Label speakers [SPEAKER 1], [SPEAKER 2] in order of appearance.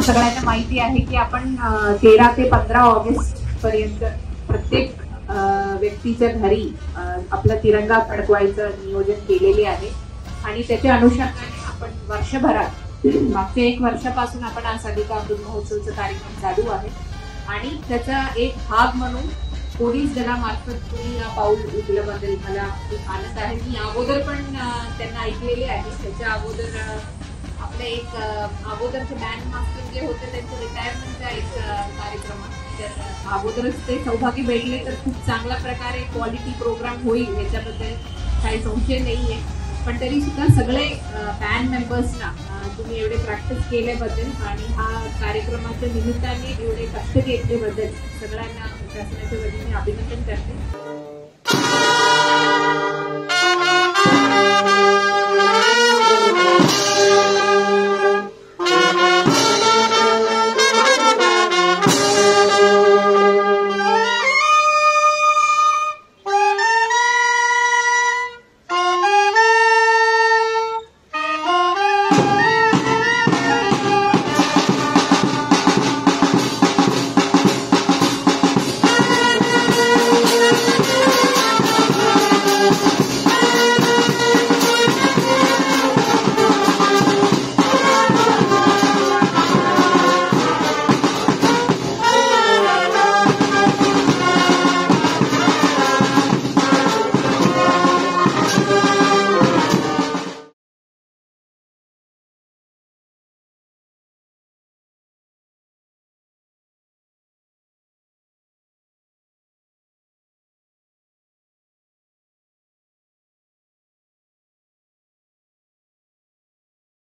[SPEAKER 1] आपण सगळ्यांना माहिती आहे की आपण तेरा ते पंधरा ऑगस्ट पर्यंत प्रत्येक व्यक्तीच्या घरी आपला तिरंगा फडकवायचं नियोजन केलेले आहे. आणि त्याच्या अनुषंगाने आपण वर्षभरात मागच्या एक वर्षापासून आपण आज साधिका अमृत महोत्सवचा कार्यक्रम चालू आहे. आणि त्याचा एक भाग म्हणून पोलीस दलामार्फत तुम्ही या पाऊल उचलल्याबद्दल मला खूप आनंद आहे. मी अगोदर पण त्यांना ऐकलेले आहे. त्याच्या अगोदर आपलं एक अगोदरचे बँड मास्टर जे होते त्यांचं रिटायरमेंटचा एक कार्यक्रम तर अगोदरच ते सौभाग्य भेटले तर खूप चांगल्या प्रकारे क्वालिटी प्रोग्राम होईल याच्याबद्दल काही संशय नाही आहे पण तरी सुद्धा सगळे बँड मेंबर्सना तुम्ही एवढे प्रॅक्टिस केल्याबद्दल आणि हा कार्यक्रमाच्या निमित्ताने एवढे कष्ट घेतल्याबद्दल सगळ्यांना शासनाच्या वतीने अभिनंदन करते.